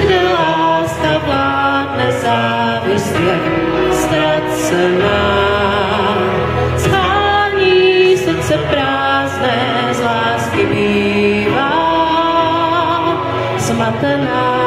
kde láska vládne závislě, ztracená. Schání srdce prázdné z lásky bývá smatená.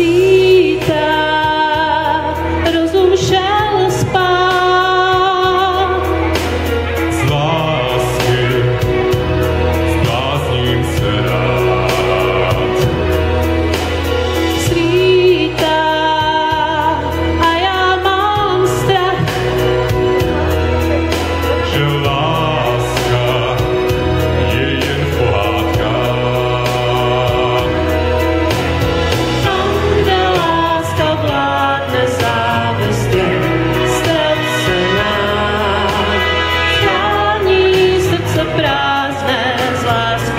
be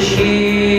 she